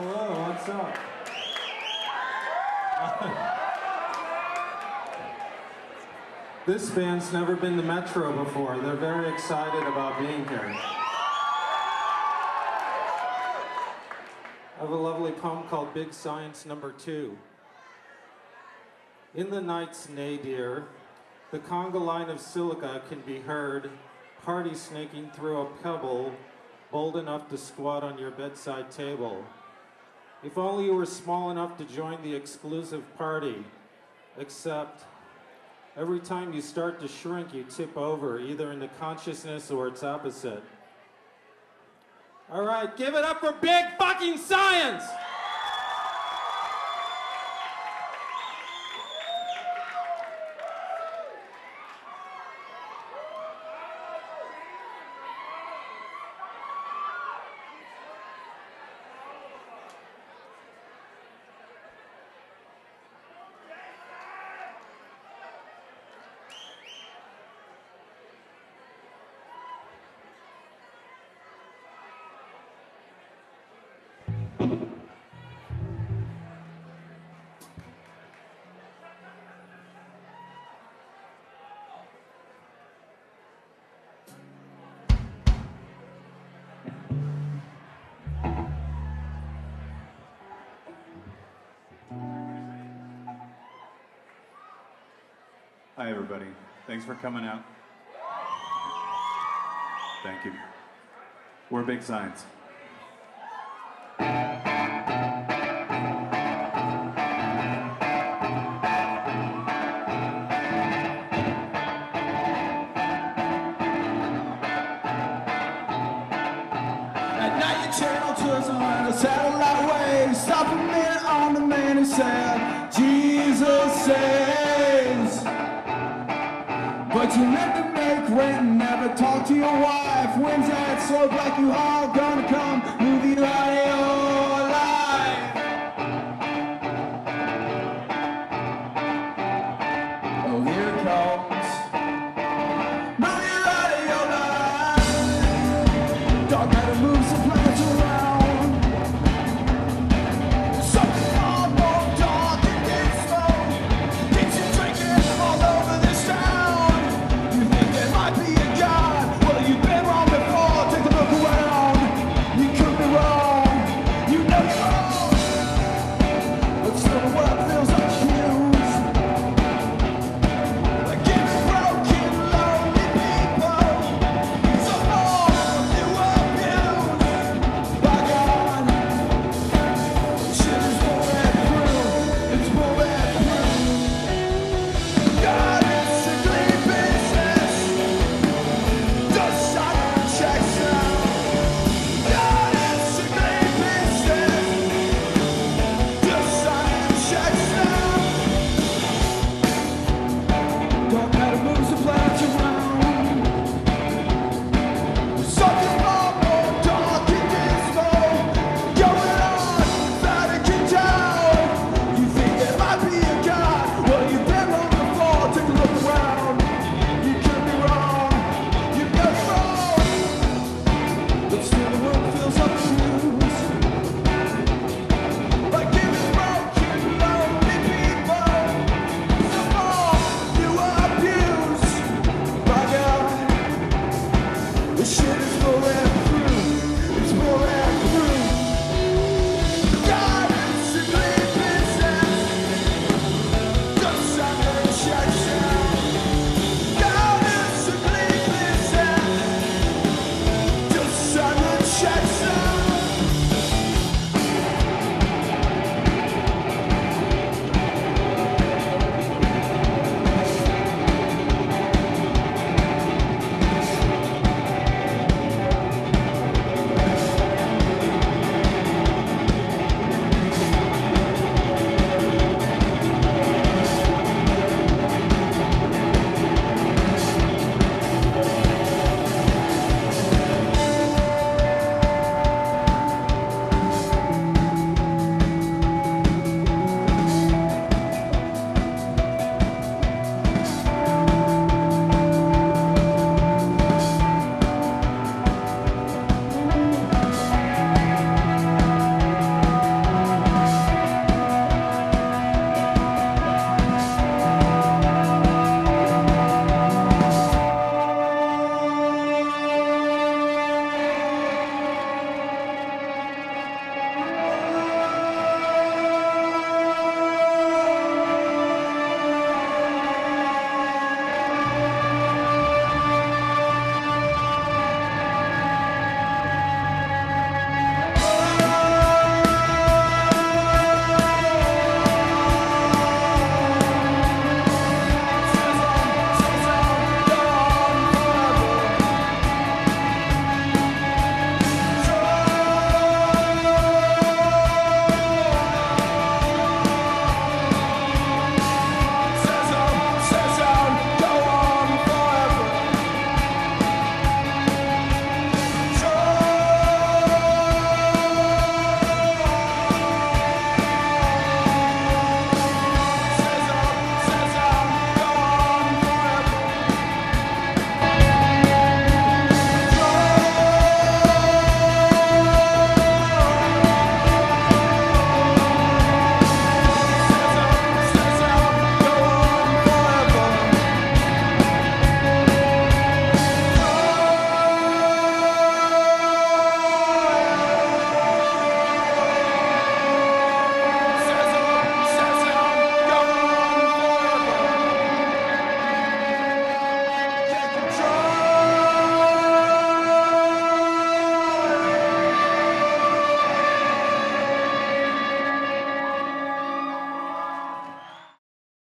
Hello, what's up? this band's never been to Metro before. They're very excited about being here. I have a lovely poem called Big Science Number Two. In the night's nadir, the conga line of silica can be heard, party snaking through a pebble, bold enough to squat on your bedside table. If only you were small enough to join the exclusive party, except every time you start to shrink, you tip over, either into consciousness or its opposite. All right, give it up for big fucking science! Hi, everybody. Thanks for coming out. Thank you. We're Big Science. Channel turns on a satellite wave. Stop a minute on the man who said, Jesus saves. But you meant to make rent and never talk to your wife. When's that slow black you all gonna come? Move you out of your